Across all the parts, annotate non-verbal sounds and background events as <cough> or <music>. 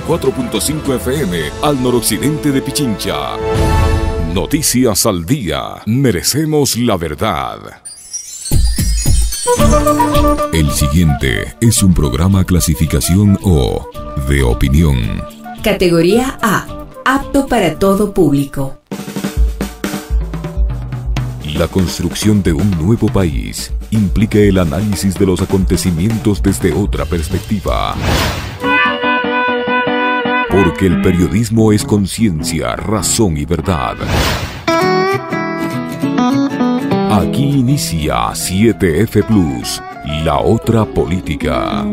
94.5 FM al noroccidente de Pichincha. Noticias al día. Merecemos la verdad. El siguiente es un programa clasificación O de opinión. Categoría A. Apto para todo público. La construcción de un nuevo país implica el análisis de los acontecimientos desde otra perspectiva. El periodismo es conciencia, razón y verdad. Aquí inicia 7F Plus, la otra política.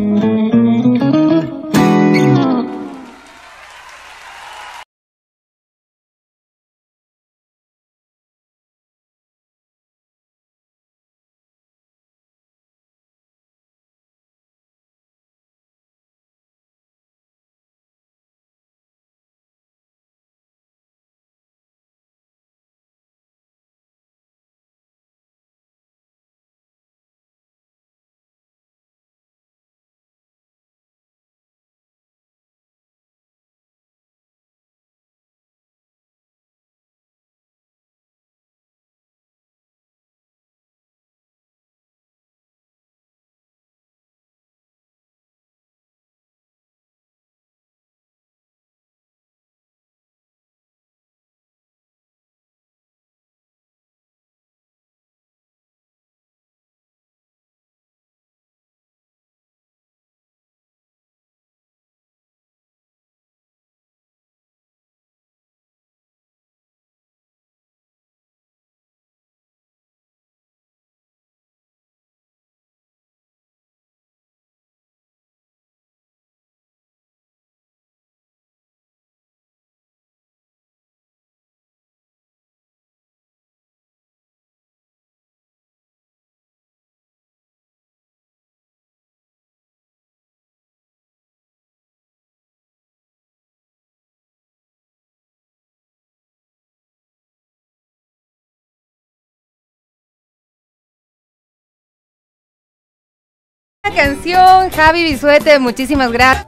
Canción, Javi Bisuete, muchísimas gracias.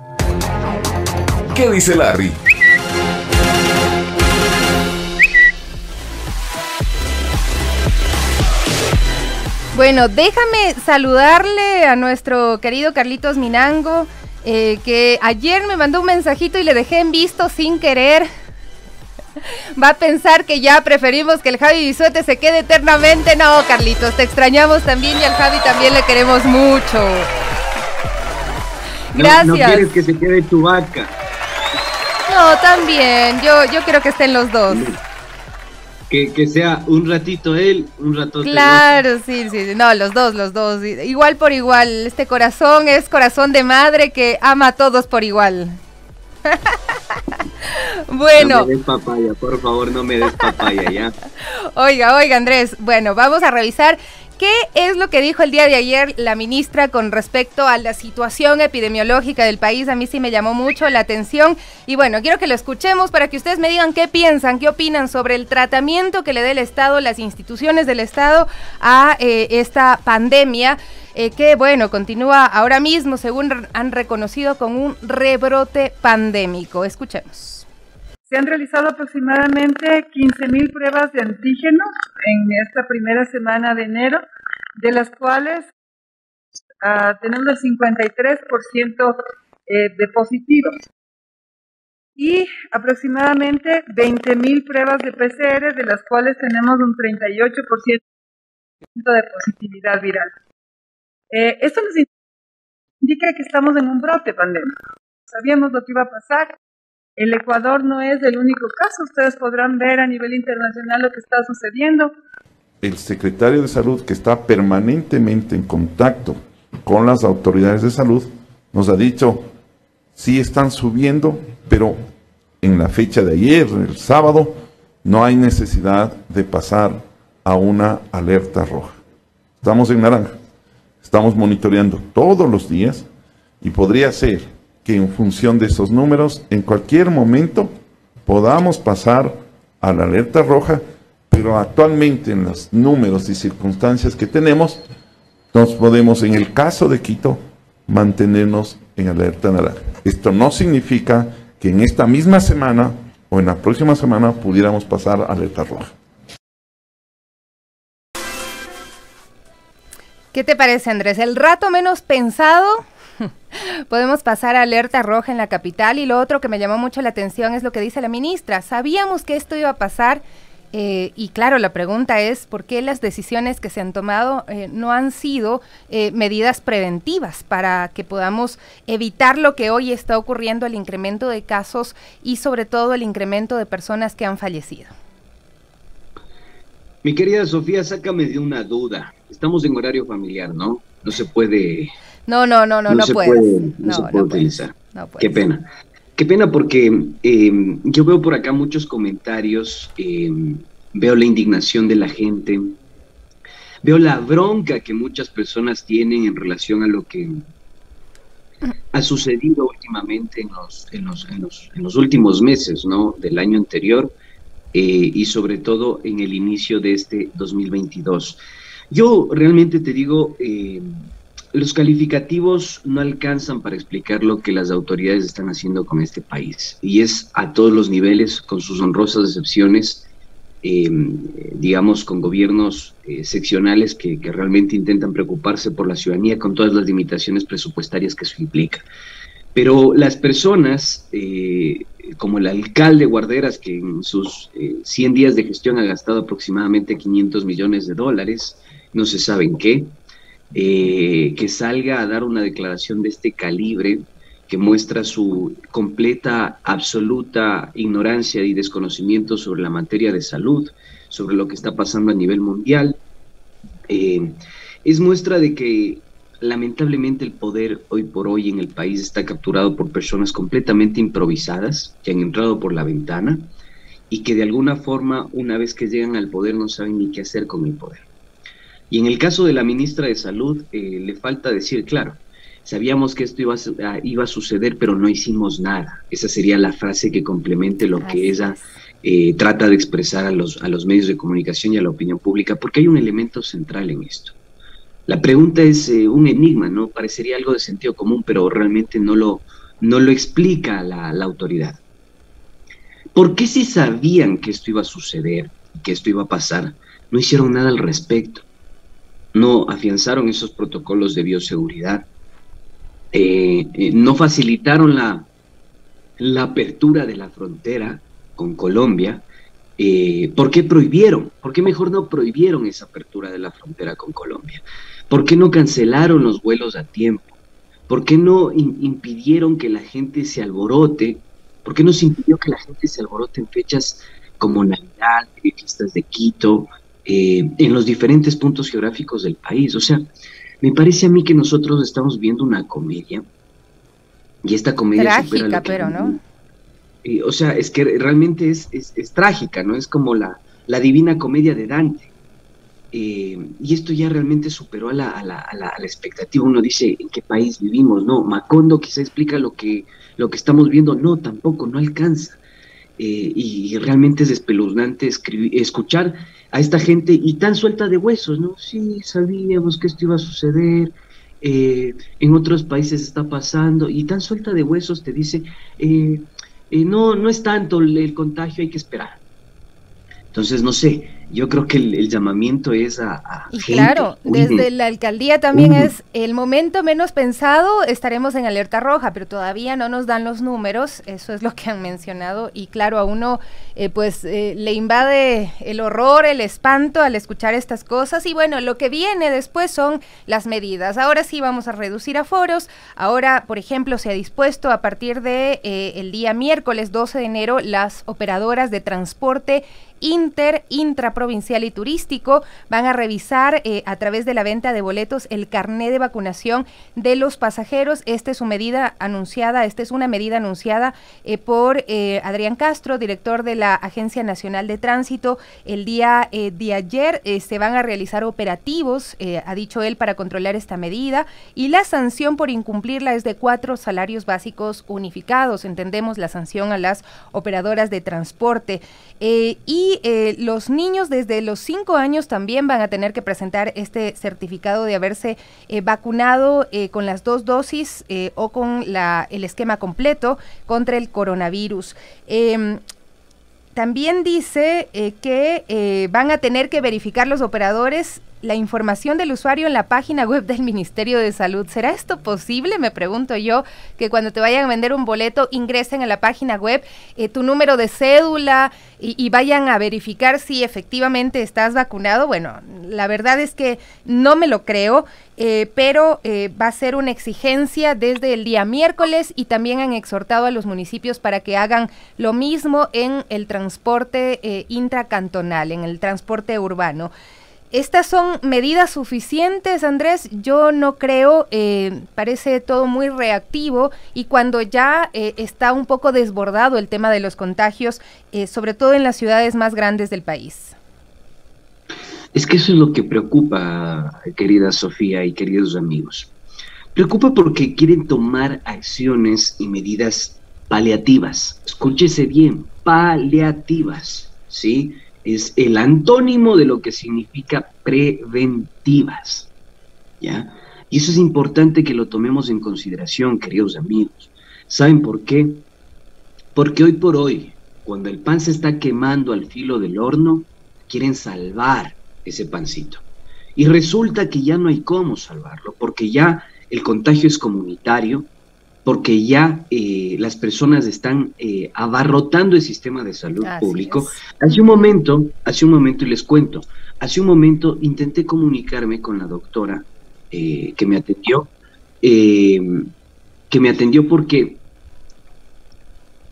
¿Qué dice Larry? Bueno, déjame saludarle a nuestro querido Carlitos Minango, eh, que ayer me mandó un mensajito y le dejé en visto sin querer. Va a pensar que ya preferimos que el Javi Bisuete se quede eternamente. No, Carlitos, te extrañamos también y al Javi también le queremos mucho. Gracias. No, quieres que se quede tu vaca. No, también. Yo, yo quiero que estén los dos. Que, que sea un ratito él, un ratito Claro, sí, sí. No, los dos, los dos. Igual por igual. Este corazón es corazón de madre que ama a todos por igual. <laughs> <laughs> bueno. No me des papaya, por favor, no me des papaya, ya. <laughs> oiga, oiga, Andrés. Bueno, vamos a revisar ¿Qué es lo que dijo el día de ayer la ministra con respecto a la situación epidemiológica del país? A mí sí me llamó mucho la atención y bueno, quiero que lo escuchemos para que ustedes me digan qué piensan, qué opinan sobre el tratamiento que le dé el Estado, las instituciones del Estado a eh, esta pandemia. Eh, que bueno, continúa ahora mismo, según han reconocido, con un rebrote pandémico. Escuchemos. Se han realizado aproximadamente 15.000 pruebas de antígeno en esta primera semana de enero, de las cuales uh, tenemos el 53% eh, de positivos y aproximadamente 20.000 pruebas de PCR, de las cuales tenemos un 38% de positividad viral. Eh, esto nos indica que estamos en un brote pandémico. Sabíamos lo que iba a pasar, el Ecuador no es el único caso, ustedes podrán ver a nivel internacional lo que está sucediendo. El secretario de salud, que está permanentemente en contacto con las autoridades de salud, nos ha dicho, sí están subiendo, pero en la fecha de ayer, el sábado, no hay necesidad de pasar a una alerta roja. Estamos en naranja, estamos monitoreando todos los días y podría ser que en función de esos números, en cualquier momento podamos pasar a la alerta roja, pero actualmente en los números y circunstancias que tenemos, nos podemos, en el caso de Quito, mantenernos en alerta naranja. Esto no significa que en esta misma semana o en la próxima semana pudiéramos pasar a alerta roja. ¿Qué te parece, Andrés? El rato menos pensado <laughs> Podemos pasar a alerta roja en la capital y lo otro que me llamó mucho la atención es lo que dice la ministra. Sabíamos que esto iba a pasar eh, y claro, la pregunta es por qué las decisiones que se han tomado eh, no han sido eh, medidas preventivas para que podamos evitar lo que hoy está ocurriendo, el incremento de casos y sobre todo el incremento de personas que han fallecido. Mi querida Sofía, sácame de una duda. Estamos en horario familiar, ¿no? No se puede no, no, no, no, no, se puede, no, se puede utilizar. Qué pena. Qué pena porque em, yo veo por acá muchos comentarios, em, veo la indignación de la gente, veo la bronca que muchas personas tienen en relación a lo que ha sucedido últimamente en los, en los, en los, en los últimos meses ¿no? del año anterior eh, y sobre todo en el inicio de este 2022. Yo realmente te digo, eh, los calificativos no alcanzan para explicar lo que las autoridades están haciendo con este país. Y es a todos los niveles, con sus honrosas excepciones, em, digamos, con gobiernos eh, seccionales que, realmente intentan preocuparse por la ciudadanía con todas las limitaciones presupuestarias que eso implica. Pero las personas, eh, como el alcalde Guarderas, que en sus 100 eh, días de gestión ha gastado aproximadamente 500 millones de dólares, no se sabe en qué, eh, que salga a dar una declaración de este calibre que muestra su completa, absoluta ignorancia y desconocimiento sobre la materia de salud, sobre lo que está pasando a nivel mundial, eh, es muestra de que lamentablemente el poder hoy por hoy en el país está capturado por personas completamente improvisadas que han entrado por la ventana y que de alguna forma una vez que llegan al poder no saben ni qué hacer con el poder. Y en el caso de la ministra de Salud, eh, le falta decir, claro, sabíamos que esto iba a, iba a, suceder, pero no hicimos nada. Esa sería la frase que complemente lo que ella eh, trata de expresar a los, a los medios de comunicación y a la opinión pública, porque hay un elemento central en esto. La pregunta es eh, un enigma, ¿no? Parecería algo de sentido común, pero realmente no lo, no lo explica la, la autoridad. ¿Por qué si sabían que esto iba a suceder, que esto iba a pasar, no hicieron nada al respecto? No afianzaron esos protocolos de bioseguridad, eh, eh, no facilitaron la, la, apertura de la frontera con Colombia. Eh, ¿Por qué prohibieron? ¿Por qué mejor no prohibieron esa apertura de la frontera con Colombia? ¿Por qué no cancelaron los vuelos a tiempo? ¿Por qué no impidieron que la gente se alborote? ¿Por qué no se impidió que la gente se alborote en fechas como Navidad, fiestas de Quito, eh, en los diferentes puntos geográficos del país. O sea, me parece a mí que nosotros estamos viendo una comedia y esta comedia trágica, pero no. o sea, es que realmente es, es, trágica, ¿no? Es como la, la divina comedia de Dante. Eh, y esto ya realmente superó a la, a, la, a, la, expectativa. Uno dice, ¿en qué país vivimos? No, Macondo quizá explica lo que, lo que estamos viendo. No, tampoco, no alcanza. Eh, y realmente es espeluznante escuchar a esta gente y tan suelta de huesos, ¿no? Sí, sabíamos que esto iba a suceder, eh, en otros países está pasando, y tan suelta de huesos te dice, eh, no, no es tanto el contagio, hay que esperar. Entonces, no sé, yo creo que el, llamamiento es a... y claro, desde la alcaldía también es el momento menos pensado, estaremos en alerta roja, pero todavía no nos dan los números, eso es lo que han mencionado, y claro, a uno eh, pues eh, le invade el horror, el espanto al escuchar estas cosas, y bueno, lo que viene después son las medidas. Ahora sí vamos a reducir aforos, ahora, por ejemplo, se ha dispuesto a partir de eh, el día miércoles 12 de enero las operadoras de transporte inter, intra provincial y turístico van a revisar eh, a través de la venta de boletos el carné de vacunación de los pasajeros. Esta es su medida anunciada, esta es una medida anunciada eh, por eh, Adrián Castro, director de la Agencia Nacional de Tránsito. El día de ayer se van a realizar operativos, ha dicho él, para controlar esta medida y la sanción por incumplirla es de cuatro salarios básicos unificados. Entendemos la sanción a las operadoras de transporte. y eh, los niños desde los 5 años también van a tener que presentar este certificado de haberse eh, vacunado con las dos dosis o con el esquema completo contra el coronavirus. Em, también dice que van a tener que verificar los operadores la información del usuario en la página web del Ministerio de Salud. ¿Será esto posible? Me pregunto yo, que cuando te vayan a vender un boleto ingresen a la página web eh, tu número de cédula y, vayan a verificar si efectivamente estás vacunado. Bueno, la verdad es que no me lo creo, eh, pero eh, va a ser una exigencia desde el día miércoles y también han exhortado a los municipios para que hagan lo mismo en el transporte intracantonal, en el transporte urbano. ¿Estas son medidas suficientes, Andrés? Yo no creo, eh, parece todo muy reactivo y cuando ya eh, está un poco desbordado el tema de los contagios, eh, sobre todo en las ciudades más grandes del país. Es que eso es lo que preocupa, querida Sofía y queridos amigos. Preocupa porque quieren tomar acciones y medidas paliativas. Escúchese bien, paliativas, ¿sí? Es el antónimo de lo que significa preventivas. ¿Ya? Y eso es importante que lo tomemos en consideración, queridos amigos. ¿Saben por qué? Porque hoy por hoy, cuando el pan se está quemando al filo del horno, quieren salvar ese pancito. Y resulta que ya no hay cómo salvarlo, porque ya el contagio es comunitario, porque ya eh, las personas están eh, abarrotando el sistema de salud público. Hace un momento, hace un momento, y les cuento, hace un momento intenté comunicarme con la doctora eh, que me atendió, que me atendió porque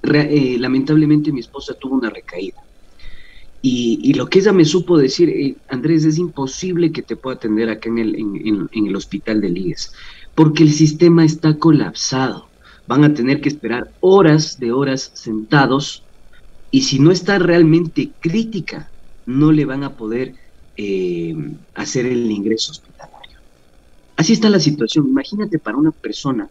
lamentablemente mi esposa tuvo una recaída. Y, lo que ella me supo decir, Andrés, es imposible que te pueda atender acá en el, en el hospital de IES porque el sistema está colapsado. Van a tener que esperar horas de horas sentados y si no está realmente crítica, no le van a poder eh, hacer el ingreso hospitalario. Así está la situación. Imagínate para una persona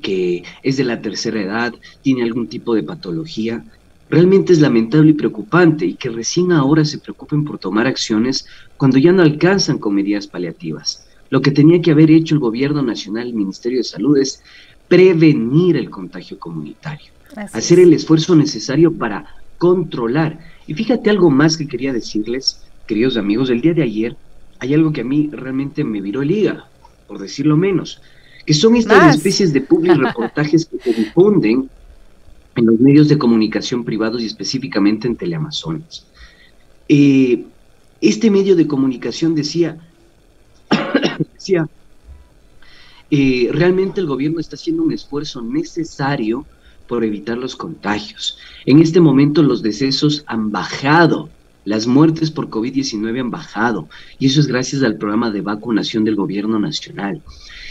que es de la tercera edad, tiene algún tipo de patología, realmente es lamentable y preocupante y que recién ahora se preocupen por tomar acciones cuando ya no alcanzan con medidas paliativas. Lo que tenía que haber hecho el gobierno nacional, el Ministerio de Salud, es prevenir el contagio comunitario, hacer el esfuerzo necesario para controlar. Y fíjate algo más que quería decirles, queridos amigos, el día de ayer hay algo que a mí realmente me viró el hígado, por decirlo menos, que son estas especies de públicos <laughs> reportajes que se difunden en los medios de comunicación privados y específicamente en Teleamazonas. Eh, este medio de comunicación decía, eh, realmente el gobierno está haciendo un esfuerzo necesario por evitar los contagios. En este momento los decesos han bajado, las muertes por COVID-19 han bajado, y eso es gracias al programa de vacunación del gobierno nacional.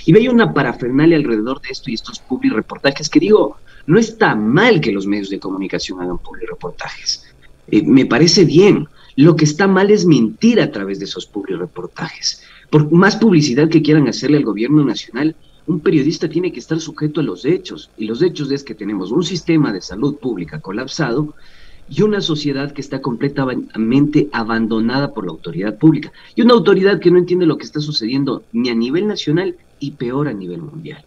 Y veía una parafernalia alrededor de esto y estos public reportajes que digo, no está mal que los medios de comunicación hagan public reportajes. Eh, me parece bien. Lo que está mal es mentir a través de esos public reportajes. Por más publicidad que quieran hacerle al gobierno nacional, un periodista tiene que estar sujeto a los hechos. Y los hechos es que tenemos un sistema de salud pública colapsado y una sociedad que está completamente abandonada por la autoridad pública. Y una autoridad que no entiende lo que está sucediendo ni a nivel nacional y peor a nivel mundial.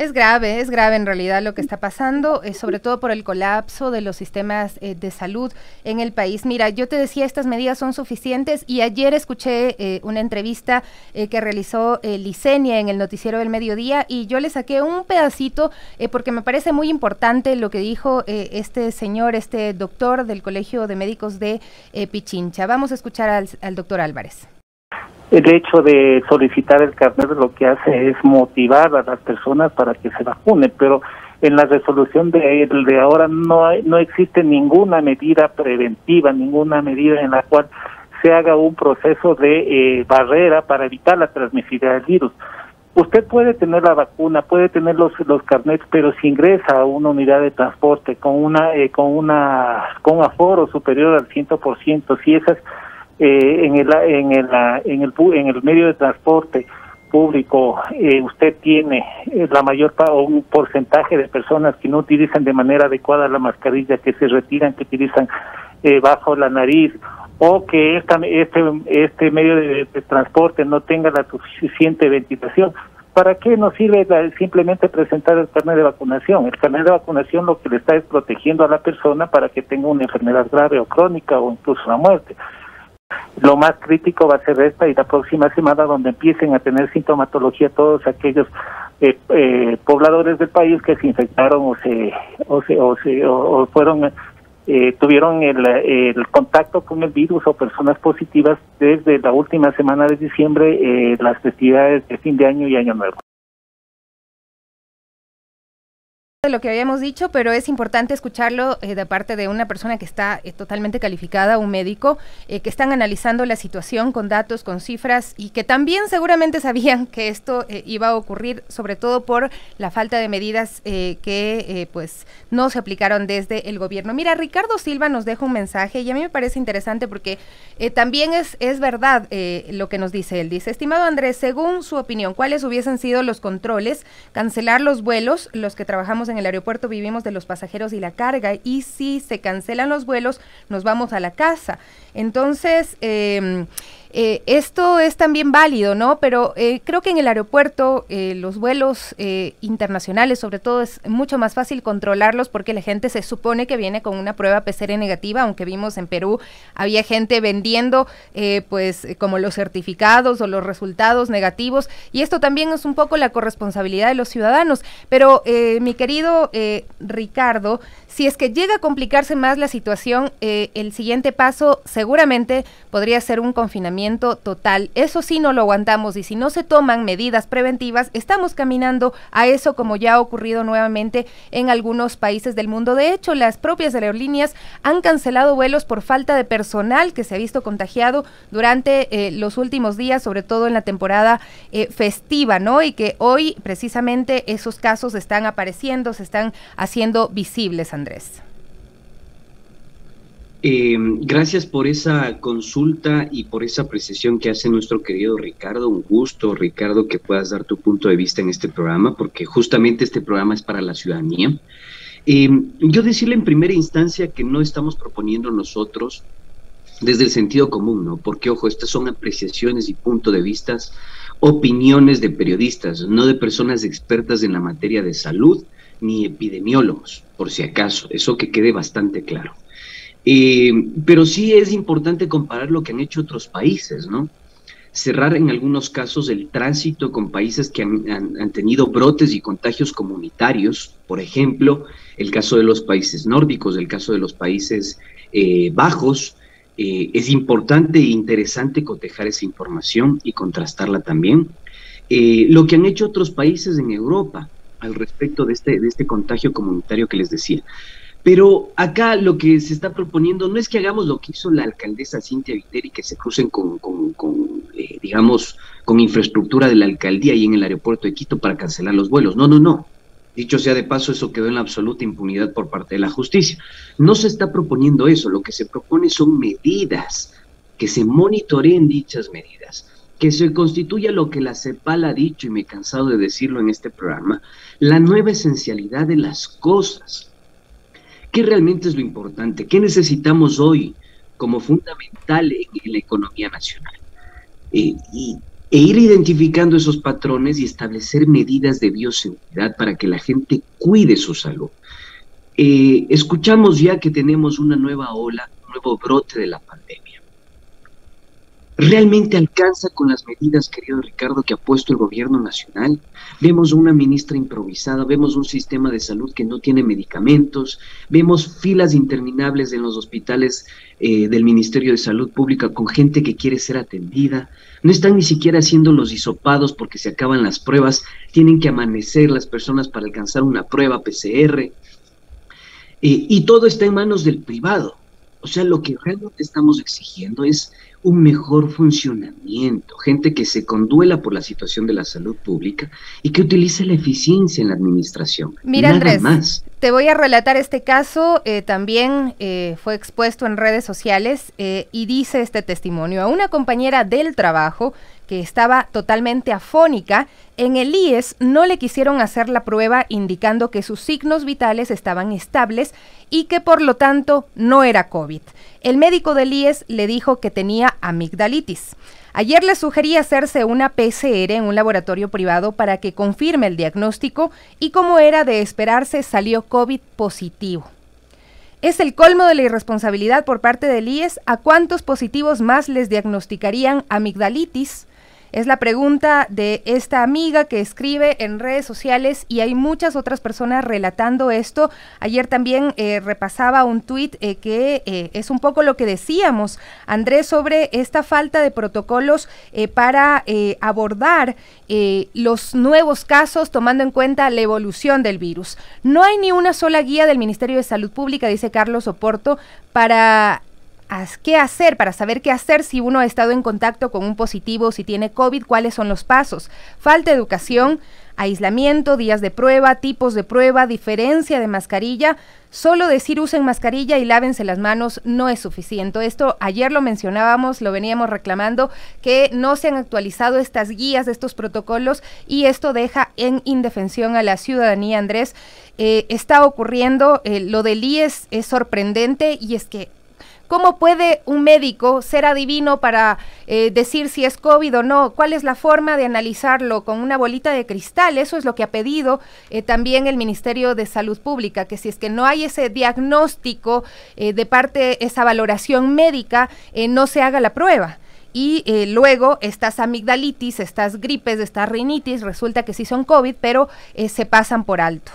Es grave, es grave en realidad lo que está pasando, eh, sobre todo por el colapso de los sistemas eh, de salud en el país. Mira, yo te decía, estas medidas son suficientes y ayer escuché eh, una entrevista que realizó Licenia en el noticiero del mediodía y yo le saqué un pedacito porque me parece muy importante lo que dijo este señor, este doctor del Colegio de Médicos de Pichincha. Vamos a escuchar al, al doctor Álvarez el hecho de solicitar el carnet lo que hace es motivar a las personas para que se vacunen, pero en la resolución de, ahora no, hay, no existe ninguna medida preventiva, ninguna medida en la cual se haga un proceso de eh, barrera para evitar la transmisibilidad del virus. Usted puede tener la vacuna, puede tener los, los carnets, pero si ingresa a una unidad de transporte con una eh, con una con aforo superior al 100%, si esas eh, en, el, en, el, en, el, en el medio de transporte público eh, usted tiene eh, la mayor o un porcentaje de personas que no utilizan de manera adecuada la mascarilla, que se retiran, que utilizan eh, bajo la nariz o que esta, este, este medio de, transporte no tenga la suficiente ventilación. ¿Para qué nos sirve simplemente presentar el carnet de vacunación? El carnet de vacunación lo que le está es protegiendo a la persona para que tenga una enfermedad grave o crónica o incluso la muerte. Lo más crítico va a ser esta y la próxima semana donde empiecen a tener sintomatología todos aquellos eh, eh, pobladores del país que se infectaron o se o se o, se, o, fueron eh, tuvieron el, el, contacto con el virus o personas positivas desde la última semana de diciembre, las festividades de fin de año y año nuevo de lo que habíamos dicho, pero es importante escucharlo eh, de parte de una persona que está eh, totalmente calificada, un médico, eh, que están analizando la situación con datos, con cifras y que también seguramente <laughs> sabían que esto iba a ocurrir, sobre todo por la falta de medidas que pues no se aplicaron desde el gobierno. Mira, Ricardo Silva nos deja un mensaje y a mí me parece interesante porque también es, es verdad lo que nos dice él. Dice, estimado Andrés, según su opinión, ¿cuáles hubiesen sido los controles? Cancelar los vuelos, los que trabajamos en el aeropuerto vivimos de los pasajeros y la carga y si se cancelan los vuelos nos vamos a la casa. Entonces, eh, eh, esto es también válido, ¿no? Pero eh, creo que en el aeropuerto eh, los vuelos internacionales, sobre todo, es mucho más fácil controlarlos porque la gente se supone que viene con una prueba PCR negativa, aunque vimos en Perú había gente vendiendo, pues, como los certificados o los resultados negativos. Y esto también es un poco la corresponsabilidad de los ciudadanos. Pero, mi querido Ricardo, si es que llega a complicarse más la situación, el siguiente paso seguramente podría ser un confinamiento total. Eso sí no lo aguantamos y si no se toman medidas preventivas, estamos caminando a eso como ya ha ocurrido nuevamente en algunos países del mundo. De hecho, las propias aerolíneas han cancelado vuelos por falta de personal que se ha visto contagiado durante eh, los últimos días, sobre todo en la temporada eh, festiva, ¿no? Y que hoy precisamente esos casos están apareciendo, se están haciendo visibles, Andrés. Eh, gracias por esa consulta y por esa apreciación que hace nuestro querido Ricardo. Un gusto, Ricardo, que puedas dar tu punto de vista en este programa, porque justamente este programa es para la ciudadanía. Eh, yo decirle en primera instancia que no estamos proponiendo nosotros desde el sentido común, ¿no? Porque, ojo, estas son apreciaciones y punto de vistas, opiniones de periodistas, no de personas expertas en la materia de salud ni epidemiólogos, por si acaso, eso que quede bastante claro. Eh, pero sí es importante comparar lo que han hecho otros países, ¿no? Cerrar en algunos casos el tránsito con países que han, tenido brotes y contagios comunitarios, por ejemplo, el caso de los países nórdicos, el caso de los países eh, bajos. Eh, es importante e interesante cotejar esa información y contrastarla también. lo que han hecho otros países en Europa al respecto de este, de este contagio comunitario que les decía. Pero acá lo que se está proponiendo no es que hagamos lo que hizo la alcaldesa Cintia Viteri, que se crucen con, eh, digamos, con infraestructura de la alcaldía y en el aeropuerto de Quito para cancelar los vuelos. No, no, no. Dicho sea de paso, eso quedó en la absoluta impunidad por parte de la justicia. No se está proponiendo eso, lo que se propone son medidas, que se monitoreen dichas medidas, que se constituya lo que la CEPAL ha dicho, y me he cansado de decirlo en este programa, la nueva esencialidad de las cosas ¿Qué realmente es lo importante? ¿Qué necesitamos hoy como fundamental en, la economía nacional? Eh, y, e ir identificando esos patrones y establecer medidas de bioseguridad para que la gente cuide su salud. Eh, escuchamos ya que tenemos una nueva ola, un nuevo brote de la pandemia. ¿Realmente alcanza con las medidas, querido Ricardo, que ha puesto el gobierno nacional? Vemos una ministra improvisada, vemos un sistema de salud que no tiene medicamentos, vemos filas interminables en los hospitales eh, del Ministerio de Salud Pública con gente que quiere ser atendida. No están ni siquiera haciendo los hisopados porque se acaban las pruebas, tienen que amanecer las personas para alcanzar una prueba PCR. Eh, y todo está en manos del privado. O sea, lo que realmente estamos exigiendo es un mejor funcionamiento, gente que se conduela por la situación de la salud pública y que utilice la eficiencia en la administración. Mira, Andrés, más. te voy a relatar este caso, eh, también eh, fue expuesto en redes sociales eh, y dice este testimonio a una compañera del trabajo que estaba totalmente afónica, en el IES no le quisieron hacer la prueba indicando que sus signos vitales estaban estables y que por lo tanto no era COVID. El médico del IES le dijo que tenía amigdalitis. Ayer le sugerí hacerse una PCR en un laboratorio privado para que confirme el diagnóstico y como era de esperarse salió COVID positivo. Es el colmo de la irresponsabilidad por parte del IES a cuántos positivos más les diagnosticarían amigdalitis es la pregunta de esta amiga que escribe en redes sociales y hay muchas otras personas relatando esto. Ayer también eh, repasaba un tuit eh, que eh, es un poco lo que decíamos, Andrés, sobre esta falta de protocolos para abordar los nuevos casos tomando en cuenta la evolución del virus. No hay ni una sola guía del Ministerio de Salud Pública, dice Carlos Oporto, para qué hacer, para saber qué hacer si uno ha estado en contacto con un positivo, si tiene COVID, cuáles son los pasos. Falta educación, aislamiento, días de prueba, tipos de prueba, diferencia de mascarilla. Solo decir usen mascarilla y lávense las manos no es suficiente. Esto ayer lo mencionábamos, lo veníamos reclamando, que no se han actualizado estas guías, estos protocolos y esto deja en indefensión a la ciudadanía, Andrés. Eh, está ocurriendo, eh, lo del IES es sorprendente y es que ¿Cómo puede un médico ser adivino para eh, decir si es COVID o no? ¿Cuál es la forma de analizarlo con una bolita de cristal? Eso es lo que ha pedido eh, también el Ministerio de Salud Pública, que si es que no hay ese diagnóstico eh, de parte, esa valoración médica, no se haga la prueba y luego estas amigdalitis, estas gripes, estas rinitis, resulta que sí son COVID, pero se pasan por alto.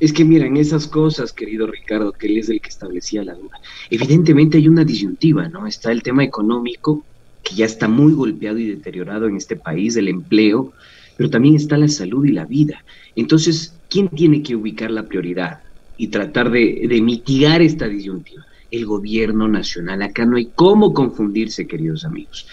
Es que miren, esas cosas, querido Ricardo, que él es el que establecía la duda. Evidentemente hay una disyuntiva, ¿no? Está el tema económico, que ya está muy golpeado y deteriorado en este país, el empleo, pero también está la salud y la vida. Entonces, ¿quién tiene que ubicar la prioridad y tratar de, de mitigar esta disyuntiva? El gobierno nacional. Acá no hay cómo confundirse, queridos amigos.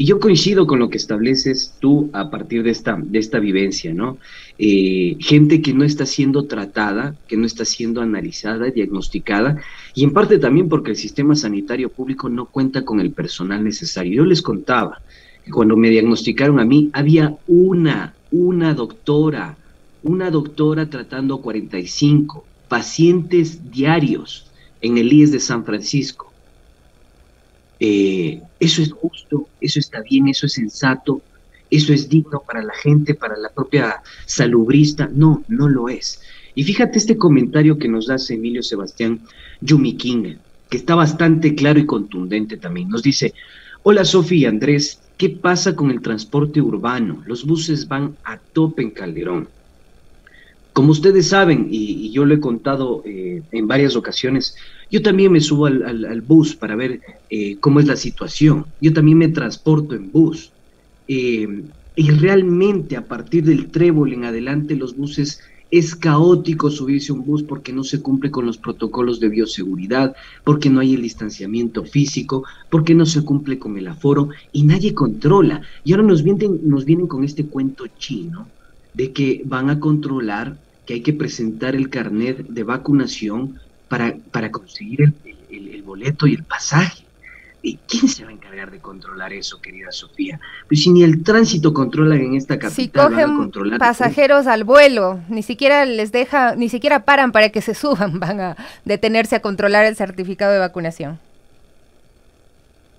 Y yo coincido con lo que estableces tú a partir de esta, de esta vivencia, ¿no? Eh, gente que no está siendo tratada, que no está siendo analizada, diagnosticada, y en parte también porque el sistema sanitario público no cuenta con el personal necesario. Yo les contaba que cuando me diagnosticaron a mí, había una, una doctora, una doctora tratando 45 pacientes diarios en el IES de San Francisco eh, eso es justo, eso está bien, eso es sensato, eso es digno para la gente, para la propia salubrista. No, no lo es. Y fíjate este comentario que nos hace Emilio Sebastián Yumi King, que está bastante claro y contundente también. Nos dice, hola Sofía Andrés, ¿qué pasa con el transporte urbano? Los buses van a tope en Calderón. Como ustedes saben, y, yo lo he contado eh, en varias ocasiones, yo también me subo al, bus para ver eh, cómo es la situación. Yo también me transporto en bus. Eh, y realmente a partir del trébol en adelante los buses es caótico subirse un bus porque no se cumple con los protocolos de bioseguridad, porque no hay el distanciamiento físico, porque no se cumple con el aforo y nadie controla. Y ahora nos vienen, nos vienen con este cuento chino de que van a controlar que hay que presentar el carnet de vacunación para, para conseguir el, boleto y el pasaje. ¿Y quién se va a encargar de controlar eso, querida Sofía? Pues si ni el tránsito controlan en esta capital, si cogen pasajeros al vuelo, ni siquiera les deja, ni siquiera paran para que se <laughs> suban, van a detenerse a controlar el certificado de vacunación.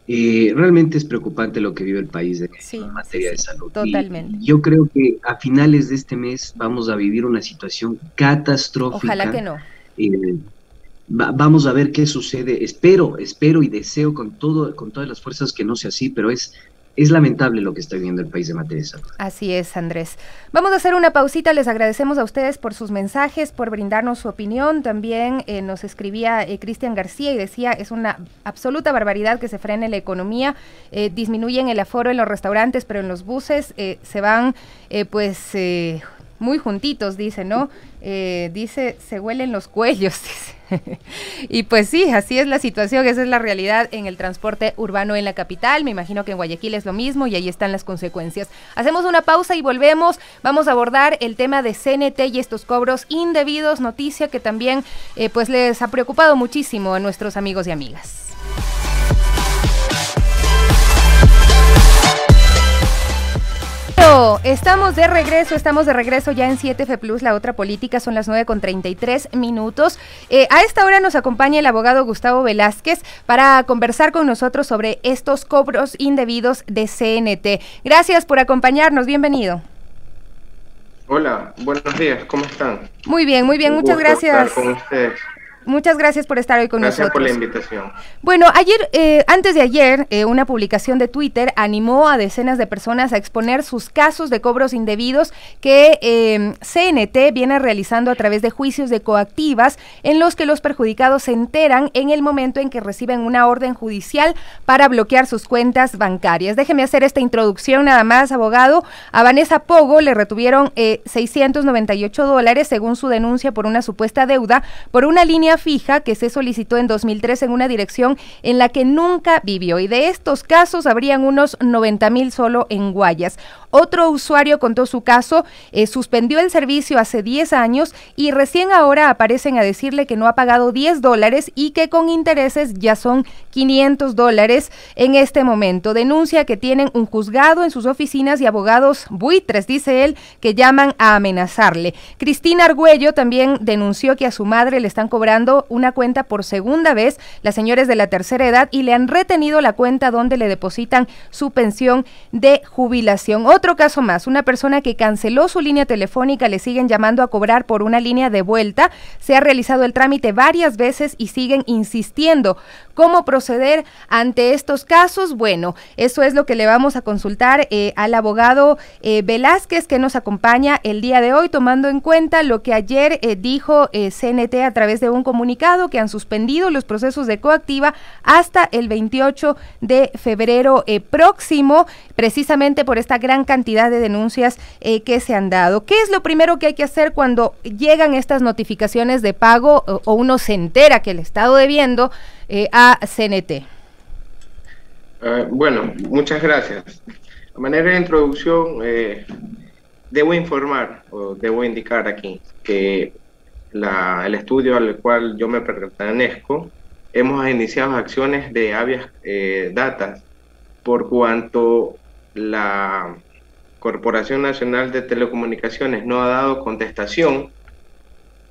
Eh, realmente es preocupante lo que vive el país en materia de salud. Totalmente. yo creo que a finales de este mes vamos a vivir una situación catastrófica. Ojalá que no. Eh, vamos a ver qué sucede. Espero, espero y deseo con todo, con todas las fuerzas que no sea así, pero es es lamentable lo que está viviendo el país de materia de. Así es, Andrés. Vamos a hacer una pausita. Les agradecemos a ustedes por sus mensajes, por brindarnos su opinión. También eh, nos escribía eh, Cristian García y decía, es una absoluta barbaridad que se frene la economía, eh, disminuyen el aforo en los restaurantes, pero en los buses se van, pues muy juntitos, dice, ¿no? Dice, se huelen los cuellos, <laughs> dice. <laughs> y pues sí, así es la situación, esa es la realidad en el transporte urbano en la capital. Me imagino que en Guayaquil es lo mismo y ahí están las consecuencias. Hacemos una pausa y volvemos. Vamos a abordar el tema de CNT y estos cobros indebidos, noticia que también eh, pues les ha preocupado muchísimo a nuestros amigos y amigas. Estamos de regreso, estamos de regreso ya en 7F Plus, la otra política, son las 9 con 33 minutos. Eh, a esta hora nos acompaña el abogado Gustavo Velázquez para conversar con nosotros sobre estos cobros indebidos de CNT. Gracias por acompañarnos, bienvenido. Hola, buenos días, ¿cómo están? Muy bien, muy bien, muchas gracias. con ustedes. Muchas gracias por estar hoy con nosotros. Gracias por la invitación. Bueno, ayer, eh, antes de ayer, eh, una publicación de Twitter animó a decenas de personas a exponer sus casos de cobros indebidos que eh, CNT viene realizando a través de juicios de coactivas en los que los perjudicados se enteran en el momento en que reciben una orden judicial para bloquear sus cuentas bancarias. Déjeme hacer esta introducción nada más, abogado. A Vanessa Pogo le retuvieron 698 dólares según su denuncia por una supuesta deuda por una línea fija que se solicitó en 2003 en una dirección en la que nunca vivió. Y de estos casos habrían unos 90 mil solo en Guayas. Otro usuario contó su caso, eh, suspendió el servicio hace 10 años y recién ahora aparecen a decirle que no ha pagado 10 dólares y que con intereses ya son 500 dólares en este momento. Denuncia que tienen un juzgado en sus oficinas y abogados buitres, dice él, que llaman a amenazarle. Cristina Argüello también denunció que a su madre le están cobrando una cuenta por segunda vez, las señores de la tercera edad, y le han retenido la cuenta donde le depositan su pensión de jubilación. Otro caso más, una persona que canceló su línea telefónica, le siguen llamando a cobrar por una línea de vuelta. Se ha realizado el trámite varias veces y siguen insistiendo. ¿Cómo proceder ante estos casos? Bueno, eso es lo que le vamos a consultar eh, al abogado eh, Velázquez que nos acompaña el día de hoy, tomando en cuenta lo que ayer eh, dijo CNT a través de un comunicado que han suspendido los procesos de coactiva hasta el 28 de febrero próximo, precisamente por esta gran cantidad de denuncias que se han dado. ¿Qué es lo primero que hay que hacer cuando llegan estas notificaciones de pago o, uno se entera que el Estado debiendo eh, a CNT? Eh, bueno, muchas gracias. A manera de introducción, debo informar o debo indicar aquí que el estudio al cual yo me pertenezco, hemos iniciado acciones de habeas datas por cuanto la Corporación Nacional de Telecomunicaciones no ha dado contestación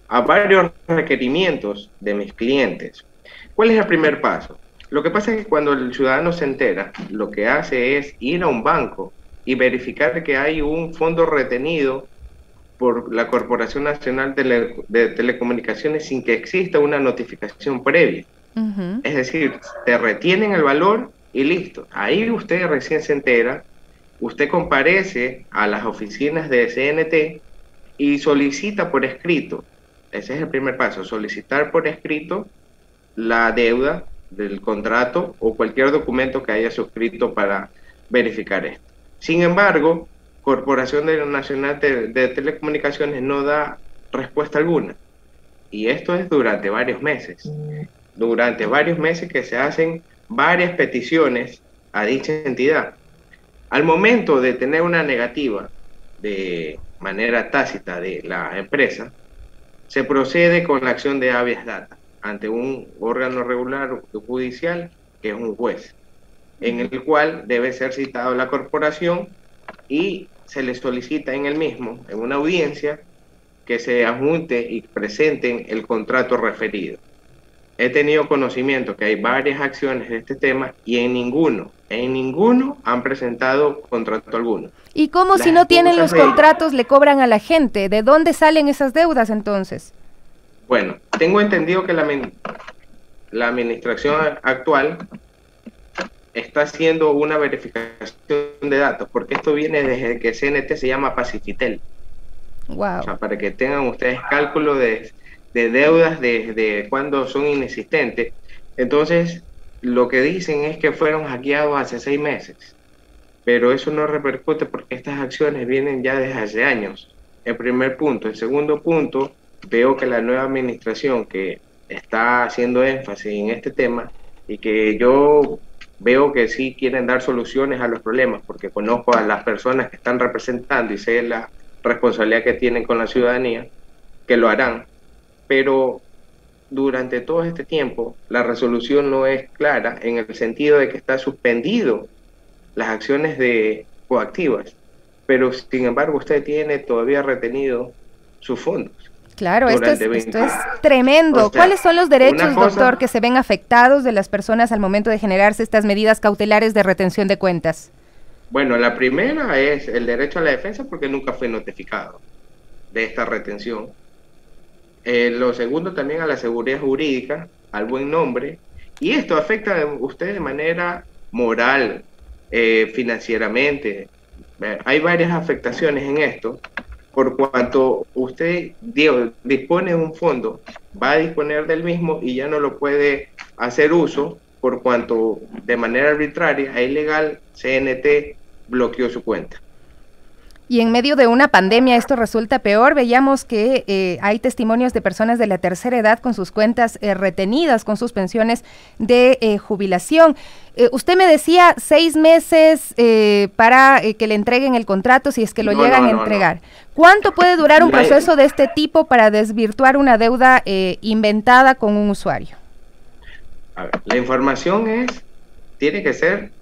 a varios requerimientos de mis clientes. ¿Cuál es el primer paso? Lo que pasa es que cuando el ciudadano se entera, lo que hace es ir a un banco y verificar que hay un fondo retenido por la Corporación Nacional de, Telecomunicaciones sin que exista una notificación previa. Es decir, te retienen el valor y listo. Ahí usted recién se entera usted comparece a las oficinas de CNT y solicita por escrito, ese es el primer paso, solicitar por escrito la deuda del contrato o cualquier documento que haya suscrito para verificar esto. Sin embargo, Corporación Nacional de, Telecomunicaciones no da respuesta alguna. Y esto es durante varios meses. Durante varios meses que se hacen varias peticiones a dicha entidad. Al momento de tener una negativa de manera tácita de la empresa, se procede con la acción de habeas data ante un órgano regular judicial que es un juez, en el cual debe ser citado la corporación y se le solicita en el mismo, en una audiencia, que se adjunte y presenten el contrato referido. He tenido conocimiento que hay varias acciones de este tema y en ninguno en ninguno han presentado contrato alguno. ¿Y cómo si no tienen los contratos le cobran a la gente? ¿De dónde salen esas deudas entonces? Bueno, tengo entendido que la, la administración actual está haciendo una verificación de datos, porque esto viene desde que CNT se llama Pacifitel. Wow. O sea, para que tengan ustedes cálculo de, de deudas desde de cuando son inexistentes. Entonces, lo que dicen es que fueron hackeados hace seis meses, pero eso no repercute porque estas acciones vienen ya desde hace años. El primer punto. El segundo punto, veo que la nueva administración que está haciendo énfasis en este tema y que yo veo que sí quieren dar soluciones a los problemas porque conozco a las personas que están representando y sé la responsabilidad que tienen con la ciudadanía, que lo harán, pero durante todo este tiempo la resolución no es clara en el sentido de que está suspendido las acciones de coactivas, pero sin embargo usted tiene todavía retenido sus fondos. Claro, esto es, tremendo. ¿Cuáles son los derechos, doctor, que se ven afectados de las personas al momento de generarse estas medidas cautelares de retención de cuentas? Bueno, la primera es el derecho a la defensa porque nunca fue notificado de esta retención. Eh, lo segundo también a la seguridad jurídica, al buen nombre. Y esto afecta a usted de manera moral, eh, financieramente. Hay varias afectaciones en esto por cuanto usted dispone de un fondo, va a disponer del mismo y ya no lo puede hacer uso por cuanto de manera arbitraria e ilegal CNT bloqueó su cuenta. Y en medio de una pandemia esto resulta peor. Veíamos que eh, hay testimonios de personas de la tercera edad con sus cuentas eh, retenidas, con sus pensiones de eh, jubilación. usted me decía seis meses para que le entreguen el contrato si es que lo llegan a entregar. ¿Cuánto puede durar un <laughs> proceso de este tipo para desvirtuar una deuda inventada con un usuario? A ver, la información es, tiene que ser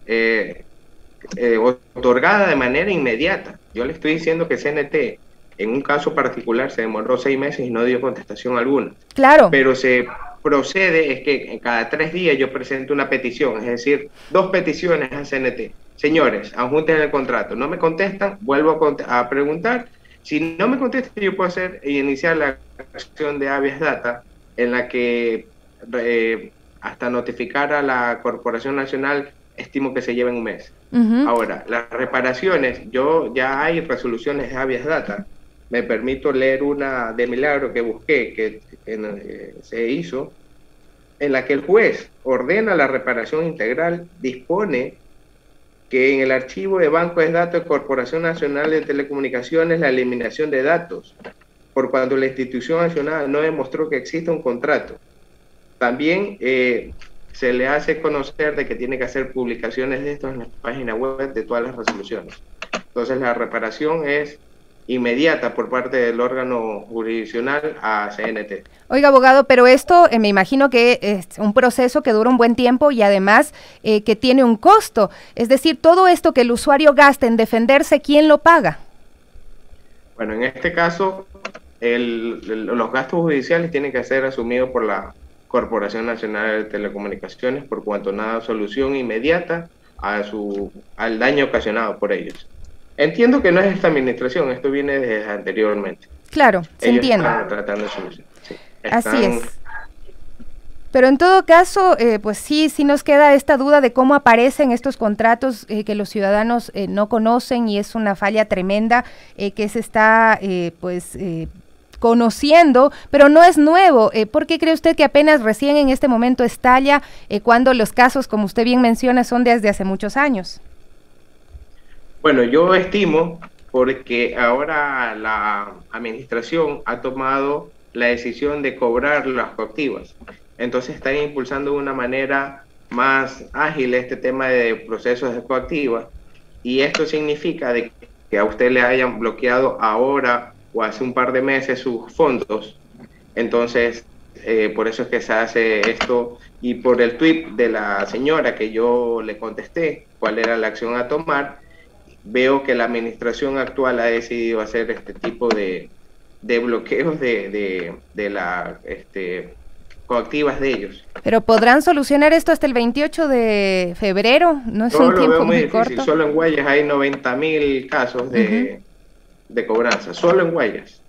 eh, otorgada de manera inmediata. Yo le estoy diciendo que CNT en un caso particular se demoró seis meses y no dio contestación alguna. Claro. Pero se procede es que en cada tres días yo presento una petición, es decir, dos peticiones a CNT. Señores, adjunten el contrato. No me contestan, vuelvo a, preguntar. Si no me contestan, yo puedo hacer e iniciar la acción de habeas data en la que eh, hasta notificar a la Corporación Nacional estimo que se lleven un mes. Ahora, las reparaciones, yo ya hay resoluciones de habeas data. Me permito leer una de milagro que busqué, que, eh, se hizo, en la que el juez ordena la reparación integral, dispone que en el archivo de banco de datos de Corporación Nacional de Telecomunicaciones la eliminación de datos, por cuando la institución nacional no demostró que existe un contrato. También eh, se le hace conocer de que tiene que hacer publicaciones de esto en la página web de todas las resoluciones. Entonces la reparación es inmediata por parte del órgano jurisdiccional a CNT. Oiga, abogado, pero esto eh, me imagino que es un proceso que dura un buen tiempo y además eh, que tiene un costo. Es decir, todo esto que el usuario gasta en defenderse, ¿quién lo paga? Bueno, en este caso, los gastos judiciales tienen que ser asumidos por la Corporación Nacional de Telecomunicaciones por cuanto nada solución inmediata a su, al daño ocasionado por ellos. Entiendo que no es esta administración, esto viene desde anteriormente. Claro, se entiende. Están tratando de solucionar. Así es. Pero en todo caso, eh, pues sí, sí nos queda esta duda de cómo aparecen estos contratos eh, que los ciudadanos eh, no conocen y es una falla tremenda que se está, pues conociendo, pero no es nuevo. Eh, ¿Por qué cree usted que apenas recién en este momento estalla eh, cuando los casos, como usted bien menciona, son desde hace muchos años? Bueno, yo estimo porque ahora la administración ha tomado la decisión de cobrar las coactivas. Entonces están impulsando de una manera más ágil este tema de procesos de coactivas y esto significa de que a usted le hayan bloqueado ahora o hace un par de meses sus fondos. Entonces, eh, por eso es que se hace esto y por el tweet de la señora que yo le contesté cuál era la acción a tomar, veo que la administración actual ha decidido hacer este tipo de, de bloqueos de, de, de la este, coactivas de ellos. Pero podrán solucionar esto hasta el 28 de febrero, no es un tiempo muy, corto. Solo en Guayas hay 90 mil casos de, de cobranza, solo en Guayas,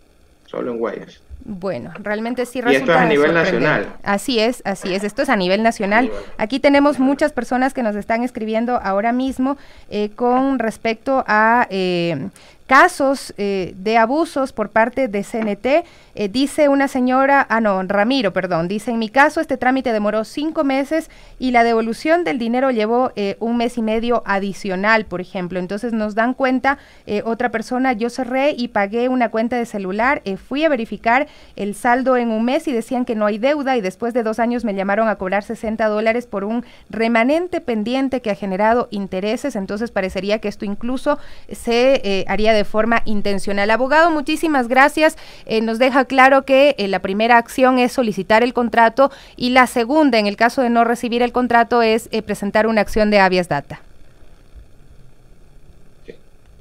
solo en Guayas. Bueno, realmente sí resulta Y esto es a nivel nacional. Así es, así es, esto es a nivel nacional. Aquí tenemos muchas personas que nos están escribiendo ahora mismo eh, con respecto a eh, casos eh, de abusos por parte de CNT. Eh, dice una señora, ah no, Ramiro, perdón, dice, en mi caso este trámite demoró cinco meses y la devolución del dinero llevó eh, un mes y medio adicional, por ejemplo. Entonces nos dan cuenta, otra persona, yo cerré y pagué una cuenta de celular, fui a verificar el saldo en un mes y decían que no hay deuda y después de dos años me llamaron a cobrar 60 dólares por un remanente pendiente que ha generado intereses. Entonces parecería que esto incluso se haría de forma intencional. Abogado, muchísimas gracias. nos deja claro que eh, la primera acción es solicitar el contrato y la segunda, en el caso de no recibir el contrato, es eh, presentar una acción de habeas data.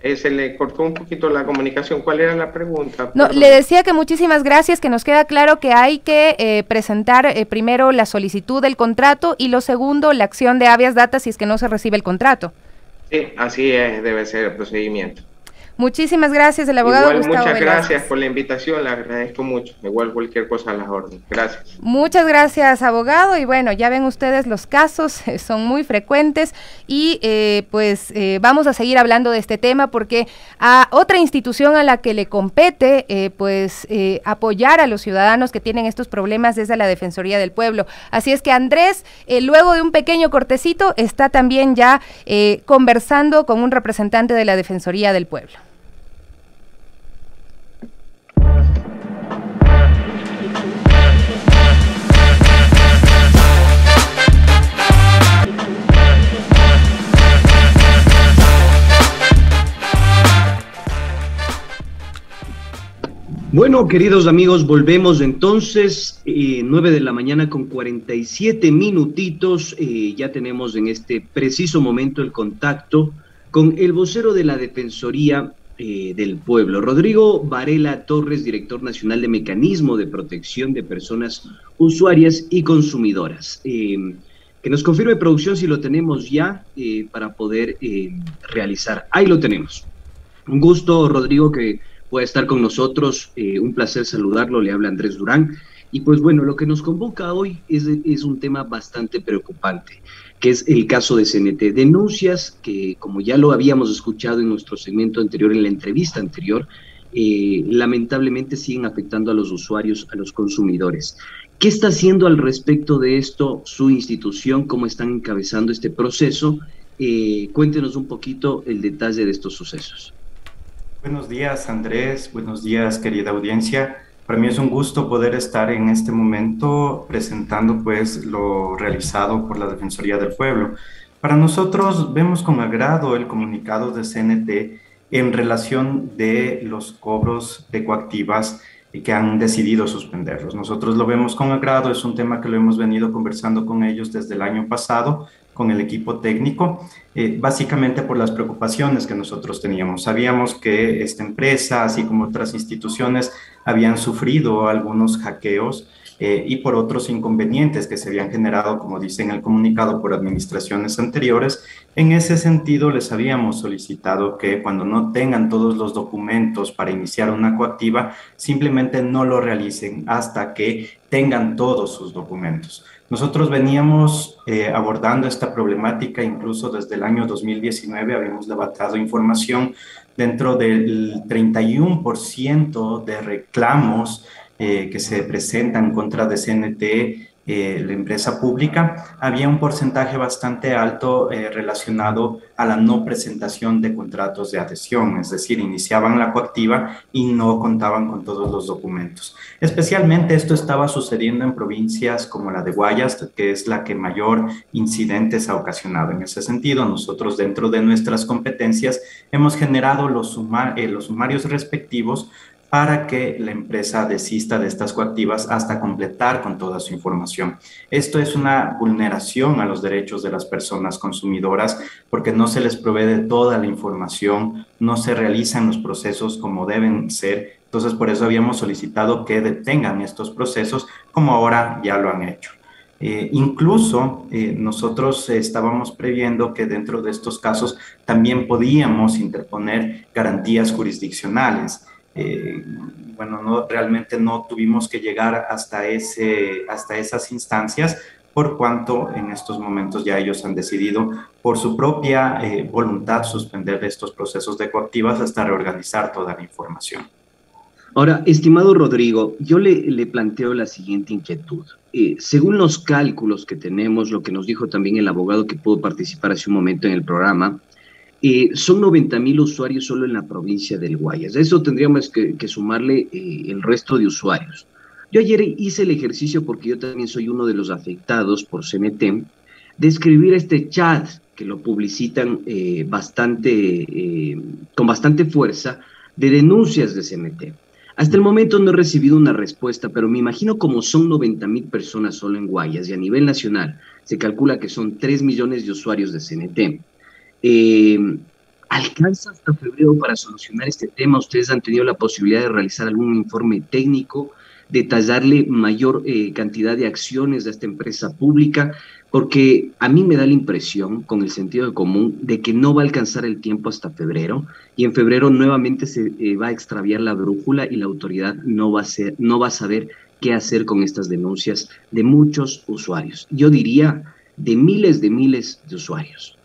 Eh, se le cortó un poquito la comunicación. ¿Cuál era la pregunta? No, le decía que muchísimas gracias, que nos queda claro que hay que eh, presentar eh, primero la solicitud del contrato y lo segundo, la acción de habeas data si es que no se recibe el contrato. Sí, así es, debe ser el procedimiento. Muchísimas gracias, el abogado Igual, Muchas gracias por la invitación, le agradezco mucho. Igual cualquier cosa a las órdenes. Gracias. Muchas gracias, abogado. Y bueno, ya ven ustedes los casos, <laughs> son muy frecuentes y eh, pues eh, vamos a seguir hablando de este tema porque a otra institución a la que le compete eh, pues apoyar a los ciudadanos que tienen estos problemas es a la Defensoría del Pueblo. Así es que Andrés, luego de un pequeño cortecito, está también ya conversando con un representante de la Defensoría del Pueblo. Bueno, queridos amigos, volvemos entonces, eh, 9 de la mañana con 47 minutitos. Eh, ya tenemos en este preciso momento el contacto con el vocero de la Defensoría eh, del Pueblo, Rodrigo Varela Torres, director nacional de Mecanismo de Protección de Personas Usuarias y Consumidoras. Eh, que nos confirme producción si lo tenemos ya para poder realizar. Ahí lo tenemos. Un gusto, Rodrigo, que pueda estar con nosotros. un placer saludarlo. Le habla Andrés Durán. Y pues bueno, lo que nos convoca hoy es, es un tema bastante preocupante que es el caso de CNT. Denuncias que, como ya lo habíamos escuchado en nuestro segmento anterior, en la entrevista anterior, eh, lamentablemente siguen afectando a los usuarios, a los consumidores. ¿Qué está haciendo al respecto de esto su institución? ¿Cómo están encabezando este proceso? Eh, cuéntenos un poquito el detalle de estos sucesos. Buenos días, Andrés. Buenos días, querida audiencia. Para mí es un gusto poder estar en este momento presentando pues lo realizado por la Defensoría del Pueblo. Para nosotros vemos con agrado el comunicado de CNT en relación de los cobros de coactivas que han decidido suspenderlos. Nosotros lo vemos con agrado, es un tema que lo hemos venido conversando con ellos desde el año pasado con el equipo técnico, eh, básicamente por las preocupaciones que nosotros teníamos. Sabíamos que esta empresa, así como otras instituciones, habían sufrido algunos hackeos eh, y por otros inconvenientes que se habían generado, como dice en el comunicado, por administraciones anteriores. En ese sentido, les habíamos solicitado que cuando no tengan todos los documentos para iniciar una coactiva, simplemente no lo realicen hasta que tengan todos sus documentos. Nosotros veníamos eh, abordando esta problemática incluso desde el año 2019, habíamos levantado información dentro del 31% de reclamos eh, que se presentan contra de CNT eh, la empresa pública, había un porcentaje bastante alto eh, relacionado a la no presentación de contratos de adhesión, es decir, iniciaban la coactiva y no contaban con todos los documentos. Especialmente esto estaba sucediendo en provincias como la de Guayas, que es la que mayor incidentes ha ocasionado. En ese sentido, nosotros dentro de nuestras competencias hemos generado los, eh, los sumarios respectivos para que la empresa desista de estas coactivas hasta completar con toda su información. Esto es una vulneración a los derechos de las personas consumidoras porque no se les provee toda la información, no se realizan los procesos como deben ser. Entonces, por eso habíamos solicitado que detengan estos procesos como ahora ya lo han hecho. Eh, incluso eh, nosotros estábamos previendo que dentro de estos casos también podíamos interponer garantías jurisdiccionales. Eh, bueno, no, realmente no tuvimos que llegar hasta, ese, hasta esas instancias por cuanto en estos momentos ya ellos han decidido por su propia eh, voluntad suspender estos procesos de coactivas hasta reorganizar toda la información. Ahora, estimado Rodrigo, yo le, planteo la siguiente inquietud. Eh, según los cálculos que tenemos, lo que nos dijo también el abogado que pudo participar hace un momento en el programa, eh, son 90 mil usuarios solo en la provincia del Guayas. A eso tendríamos que, sumarle eh, el resto de usuarios. Yo ayer hice el ejercicio, porque yo también soy uno de los afectados por CNT, de escribir este chat que lo publicitan eh, bastante, con bastante fuerza de denuncias de CNT. Hasta el momento no he recibido una respuesta, pero me imagino como son 90 mil personas solo en Guayas y a nivel nacional se calcula que son 3 millones de usuarios de CNT. Eh, ¿Alcanza hasta febrero para solucionar este tema? ¿Ustedes han tenido la posibilidad de realizar algún informe técnico, detallarle mayor eh, cantidad de acciones a esta empresa pública? Porque a mí me da la impresión, con el sentido común, de que no va a alcanzar el tiempo hasta febrero y en febrero nuevamente se eh, va a extraviar la brújula y la autoridad no va, a ser, no va a saber qué hacer con estas denuncias de muchos usuarios. Yo diría de miles de miles de usuarios.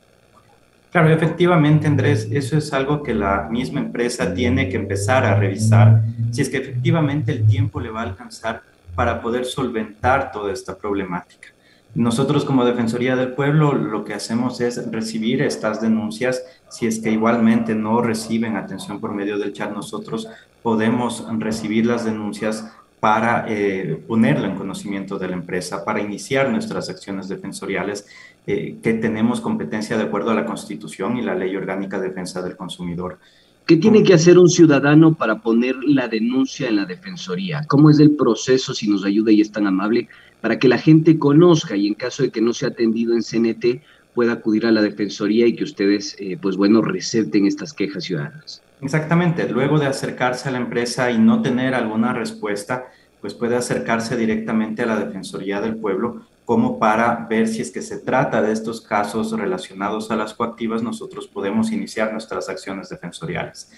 Claro, efectivamente, Andrés, eso es algo que la misma empresa tiene que empezar a revisar, si es que efectivamente el tiempo le va a alcanzar para poder solventar toda esta problemática. Nosotros como Defensoría del Pueblo lo que hacemos es recibir estas denuncias. Si es que igualmente no reciben atención por medio del chat, nosotros podemos recibir las denuncias para eh, ponerlo en conocimiento de la empresa, para iniciar nuestras acciones defensoriales eh, que tenemos competencia de acuerdo a la Constitución y la Ley Orgánica de Defensa del Consumidor. ¿Qué tiene que hacer un ciudadano para poner la denuncia en la Defensoría? ¿Cómo es el proceso, si nos ayuda y es tan amable, para que la gente conozca y en caso de que no sea atendido en CNT, pueda acudir a la Defensoría y que ustedes, eh, pues bueno, receten estas quejas ciudadanas? Exactamente, luego de acercarse a la empresa y no tener alguna respuesta, pues puede acercarse directamente a la Defensoría del Pueblo como para ver si es que se trata de estos casos relacionados a las coactivas, nosotros podemos iniciar nuestras acciones defensoriales.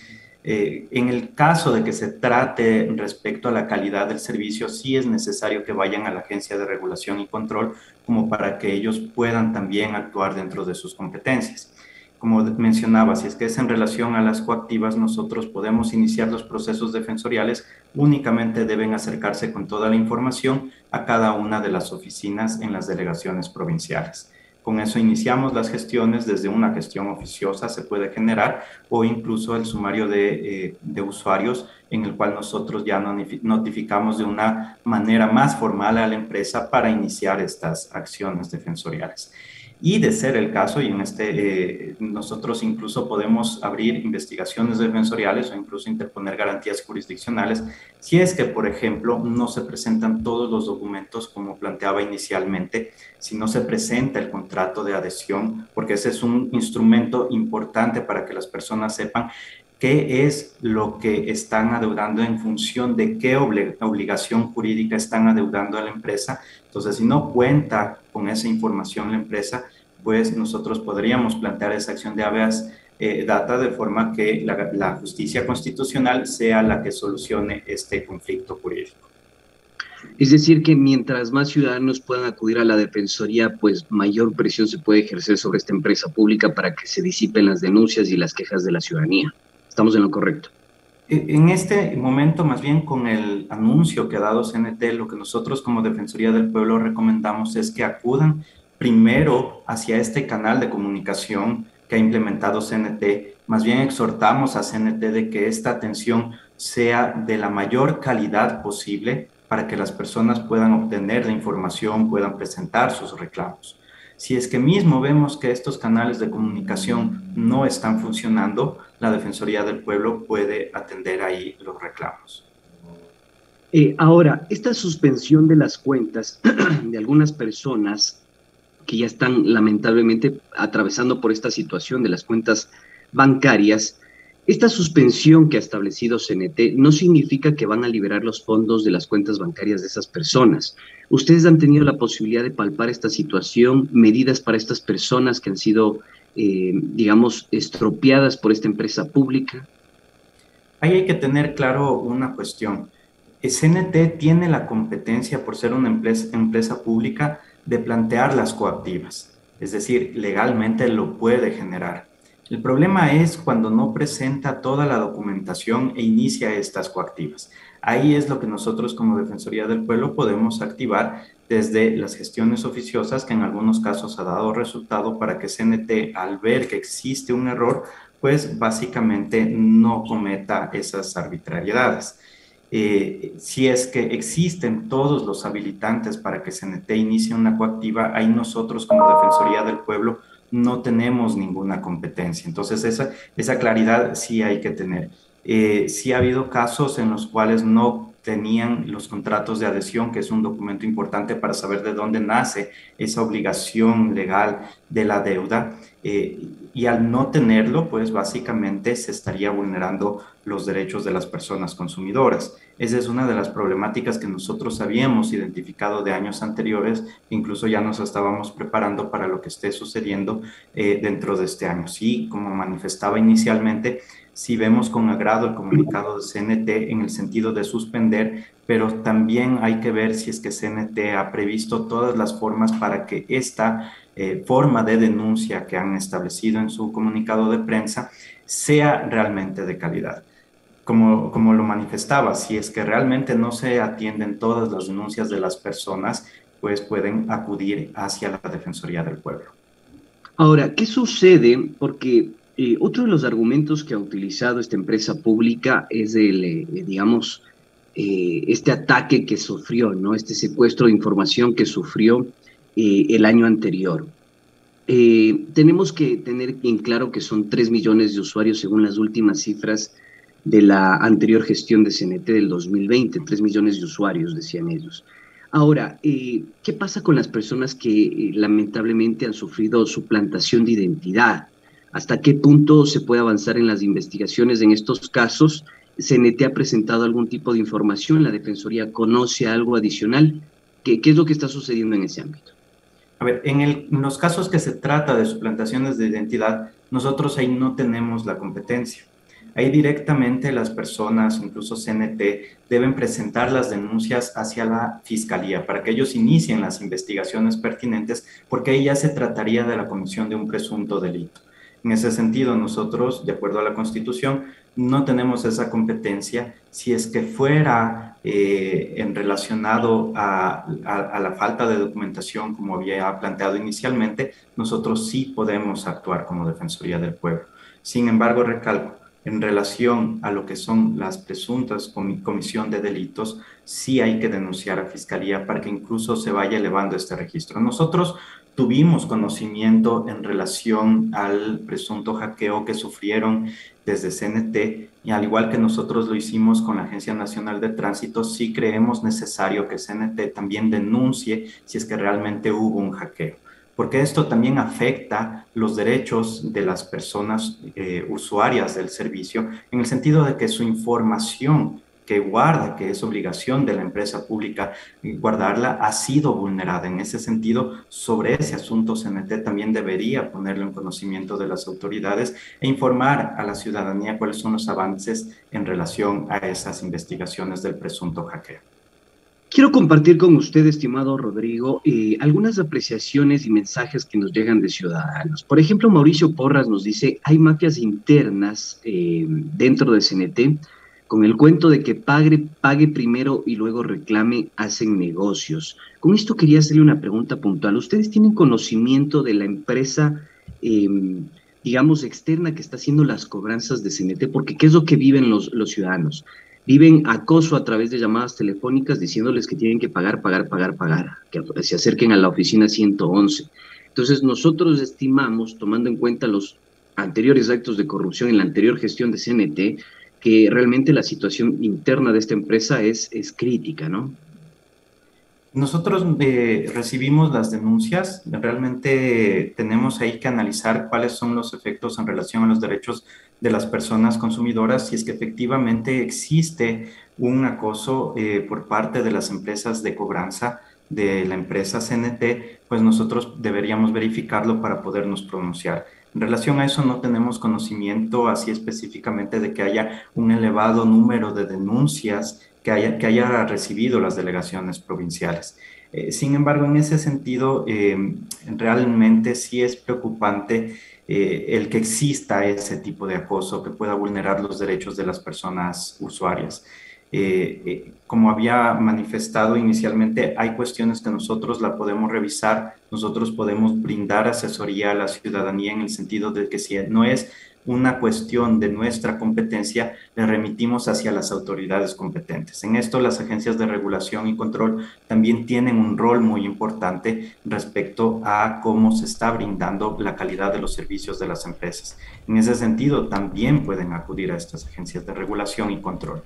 Eh, en el caso de que se trate respecto a la calidad del servicio, sí es necesario que vayan a la Agencia de Regulación y Control como para que ellos puedan también actuar dentro de sus competencias como mencionaba, si es que es en relación a las coactivas, nosotros podemos iniciar los procesos defensoriales, únicamente deben acercarse con toda la información a cada una de las oficinas en las delegaciones provinciales. Con eso iniciamos las gestiones, desde una gestión oficiosa se puede generar o incluso el sumario de, eh, de usuarios en el cual nosotros ya notificamos de una manera más formal a la empresa para iniciar estas acciones defensoriales. Y de ser el caso, y en este, eh, nosotros incluso podemos abrir investigaciones defensoriales o incluso interponer garantías jurisdiccionales, si es que, por ejemplo, no se presentan todos los documentos como planteaba inicialmente, si no se presenta el contrato de adhesión, porque ese es un instrumento importante para que las personas sepan qué es lo que están adeudando en función de qué obligación jurídica están adeudando a la empresa. Entonces, si no cuenta con esa información la empresa, pues nosotros podríamos plantear esa acción de habeas eh, data de forma que la, la justicia constitucional sea la que solucione este conflicto jurídico. Es decir, que mientras más ciudadanos puedan acudir a la Defensoría, pues mayor presión se puede ejercer sobre esta empresa pública para que se disipen las denuncias y las quejas de la ciudadanía. Estamos en lo correcto. E, en este momento, más bien con el anuncio que ha dado CNT, lo que nosotros como Defensoría del Pueblo recomendamos es que acudan primero hacia este canal de comunicación que ha implementado CNT. Más bien exhortamos a CNT de que esta atención sea de la mayor calidad posible para que las personas puedan obtener la información, puedan presentar sus reclamos. Si es que mismo vemos que estos canales de comunicación no están funcionando, la Defensoría del Pueblo puede atender ahí los reclamos. Eh, ahora, esta suspensión de las cuentas <clears throat> de algunas personas que ya están lamentablemente atravesando por esta situación de las cuentas bancarias, esta suspensión que ha establecido CNT no significa que van a liberar los fondos de las cuentas bancarias de esas personas. ¿Ustedes han tenido la posibilidad de palpar esta situación, medidas para estas personas que han sido, eh, digamos, estropeadas por esta empresa pública? Ahí hay que tener claro una cuestión. CNT tiene la competencia, por ser una empresa pública, de plantear las coactivas. Es decir, legalmente lo puede generar. El problema es cuando no presenta toda la documentación e inicia estas coactivas. Ahí es lo que nosotros como Defensoría del Pueblo podemos activar desde las gestiones oficiosas que en algunos casos ha dado resultado para que CNT al ver que existe un error, pues básicamente no cometa esas arbitrariedades. Eh, si es que existen todos los habilitantes para que CNT inicie una coactiva, ahí nosotros como Defensoría del Pueblo no tenemos ninguna competencia. Entonces, esa, esa claridad sí hay que tener. Eh, sí ha habido casos en los cuales no tenían los contratos de adhesión, que es un documento importante para saber de dónde nace esa obligación legal de la deuda. Eh, y al no tenerlo, pues básicamente se estaría vulnerando los derechos de las personas consumidoras. Esa es una de las problemáticas que nosotros habíamos identificado de años anteriores, incluso ya nos estábamos preparando para lo que esté sucediendo eh, dentro de este año. Sí, como manifestaba inicialmente, si vemos con agrado el comunicado de CNT en el sentido de suspender, pero también hay que ver si es que CNT ha previsto todas las formas para que esta eh, forma de denuncia que han establecido en su comunicado de prensa sea realmente de calidad. Como, como lo manifestaba, si es que realmente no se atienden todas las denuncias de las personas, pues pueden acudir hacia la Defensoría del Pueblo. Ahora, ¿qué sucede? Porque eh, otro de los argumentos que ha utilizado esta empresa pública es el, eh, digamos, eh, este ataque que sufrió, ¿no? Este secuestro de información que sufrió el año anterior. tenemos que tener en claro que son 3 millones de usuarios según las últimas cifras de la anterior gestión de CNT del 2020, 3 millones de usuarios, decían ellos. Ahora, ¿qué pasa con las personas que lamentablemente han sufrido suplantación de identidad? Hasta qué punto se puede avanzar en las investigaciones en estos casos. CNT ha presentado algún tipo de información, la Defensoría conoce algo adicional. ¿Qué, es lo que está sucediendo en ese ámbito? A ver, en, en, los casos que se trata de suplantaciones de identidad, nosotros ahí no tenemos la competencia. Ahí directamente las personas, incluso CNT, deben presentar las denuncias hacia la fiscalía para que ellos inicien las investigaciones pertinentes, porque ahí ya se trataría de la comisión de un presunto delito. En ese sentido, nosotros, de acuerdo a la Constitución, no tenemos esa competencia. Si es que fuera eh, en relacionado a, la falta de documentación, como había planteado inicialmente, nosotros sí podemos actuar como Defensoría del Pueblo. Sin embargo, recalco, en relación a lo que son las presuntas comisión de delitos, sí hay que denunciar a Fiscalía para que incluso se vaya elevando este registro. Nosotros tuvimos conocimiento en relación al presunto hackeo que sufrieron desde CNT y al igual que nosotros lo hicimos con la Agencia Nacional de Tránsito, sí creemos necesario que CNT también denuncie si es que realmente hubo un hackeo, porque esto también afecta los derechos de las personas eh, usuarias del servicio en el sentido de que su información que guarda, que es obligación de la empresa pública guardarla, ha sido vulnerada. En ese sentido, sobre ese asunto, CNT también debería ponerlo en conocimiento de las autoridades e informar a la ciudadanía cuáles son los avances en relación a esas investigaciones del presunto hackeo. Quiero compartir con usted, estimado Rodrigo, eh, algunas apreciaciones y mensajes que nos llegan de ciudadanos. Por ejemplo, Mauricio Porras nos dice, hay mafias internas eh, dentro de CNT con el cuento de que pague, pague primero y luego reclame, hacen negocios. Con esto quería hacerle una pregunta puntual. ¿Ustedes tienen conocimiento de la empresa, em, digamos, externa que está haciendo las cobranzas de CNT? Porque ¿qué es lo que viven los, los ciudadanos? Viven acoso a través de llamadas telefónicas diciéndoles que tienen que pagar, pagar, pagar, pagar, que se acerquen a la oficina 111. Entonces nosotros estimamos, tomando en cuenta los anteriores actos de corrupción en la anterior gestión de CNT, que realmente la situación interna de esta empresa es, es crítica, ¿no? Nosotros eh, recibimos las denuncias, realmente tenemos ahí que analizar cuáles son los efectos en relación a los derechos de las personas consumidoras, si es que efectivamente existe un acoso eh, por parte de las empresas de cobranza de la empresa CNT, pues nosotros deberíamos verificarlo para podernos pronunciar. En relación a eso no tenemos conocimiento así específicamente de que haya un elevado número de denuncias que haya, que recibido las delegaciones provinciales. Eh, sin embargo, en ese sentido, eh, realmente sí es preocupante eh, el que exista ese tipo de acoso que pueda vulnerar los derechos de las personas usuarias. Eh, eh, como había manifestado inicialmente, hay cuestiones que nosotros la podemos revisar, nosotros podemos brindar asesoría a la ciudadanía en el sentido de que si no es una cuestión de nuestra competencia, le remitimos hacia las autoridades competentes. En esto, las agencias de regulación y control también tienen un rol muy importante respecto a cómo se está brindando la calidad de los servicios de las empresas. En ese sentido, también pueden acudir a estas agencias de regulación y control.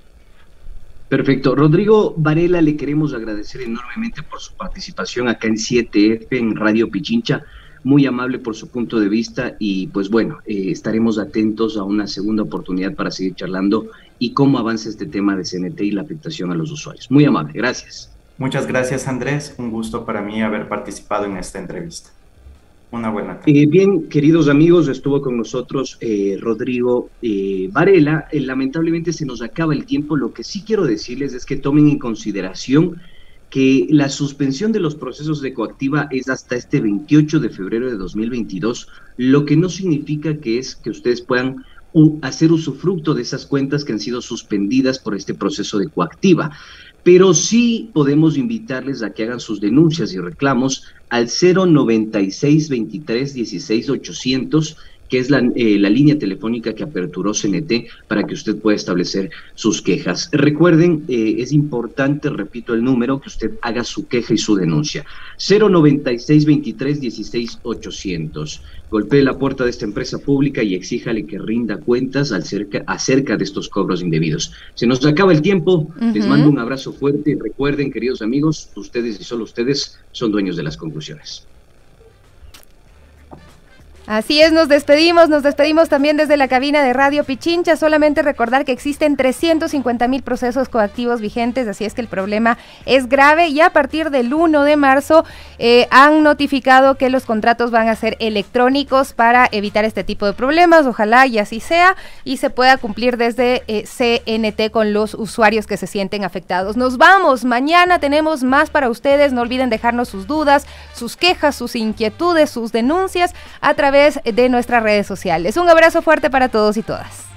Perfecto. Rodrigo Varela, le queremos agradecer enormemente por su participación acá en 7F, en Radio Pichincha. muy amable por su punto de vista y pues bueno, eh, estaremos atentos a una segunda oportunidad para seguir charlando y cómo avanza este tema de CNT y la afectación a los usuarios. Muy amable, gracias. Muchas gracias Andrés, un gusto para mí haber participado en esta entrevista. Una buena. Eh, bien, queridos amigos, estuvo con nosotros eh, Rodrigo eh, Varela. lamentablemente se nos acaba el tiempo. Lo que sí quiero decirles es que tomen en consideración que la suspensión de los procesos de coactiva es hasta este 28 de febrero de 2022, lo que no significa que es que ustedes puedan hacer usufructo de esas cuentas que han sido suspendidas por este proceso de coactiva. Pero sí podemos invitarles a que hagan sus denuncias y reclamos al 096 23 16 800 que es eh, la, línea telefónica que aperturó CNT para que usted pueda establecer sus quejas. Recuerden, eh, es importante, repito el número, que usted haga su queja y su denuncia. 096 23 16 800. Golpee la puerta de esta empresa pública y exíjale que rinda cuentas acerca, acerca de estos cobros indebidos. Se nos acaba el tiempo, les mando un abrazo fuerte y recuerden, queridos amigos, ustedes y solo ustedes son dueños de las conclusiones. Así es, nos despedimos, nos despedimos también desde la cabina de Radio Pichincha. Solamente recordar que existen 350 mil procesos coactivos vigentes, así es que el problema es grave y a partir del 1 de marzo eh, han notificado que los contratos van a ser electrónicos para evitar este tipo de problemas. Ojalá y así sea y se pueda cumplir desde eh, CNT con los usuarios que se sienten afectados. Nos vamos, mañana tenemos más para ustedes. No olviden dejarnos sus dudas, sus quejas, sus inquietudes, sus denuncias a de nuestras redes sociales. Un abrazo fuerte para todos y todas.